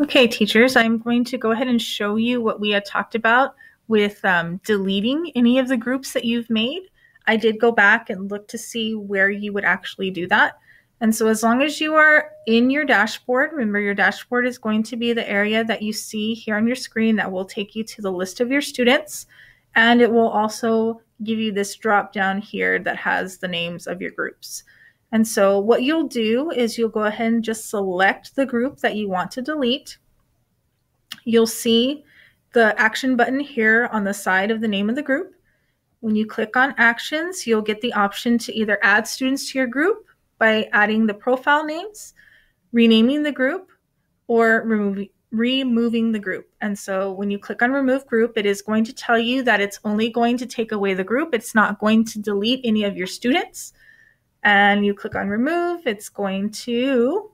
Okay, teachers, I'm going to go ahead and show you what we had talked about with um, deleting any of the groups that you've made. I did go back and look to see where you would actually do that. And so as long as you are in your dashboard, remember your dashboard is going to be the area that you see here on your screen that will take you to the list of your students. And it will also give you this drop down here that has the names of your groups. And so what you'll do is you'll go ahead and just select the group that you want to delete. You'll see the action button here on the side of the name of the group. When you click on actions, you'll get the option to either add students to your group by adding the profile names, renaming the group, or removing removing the group. And so when you click on remove group, it is going to tell you that it's only going to take away the group. It's not going to delete any of your students and you click on remove, it's going to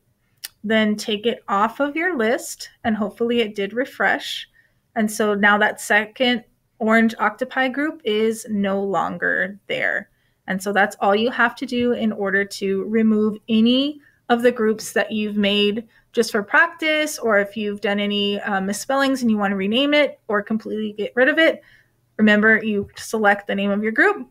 then take it off of your list and hopefully it did refresh. And so now that second orange octopi group is no longer there. And so that's all you have to do in order to remove any of the groups that you've made just for practice, or if you've done any uh, misspellings and you want to rename it or completely get rid of it. Remember, you select the name of your group,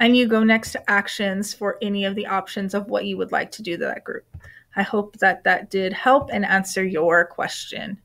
and you go next to actions for any of the options of what you would like to do to that group. I hope that that did help and answer your question.